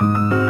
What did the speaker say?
Música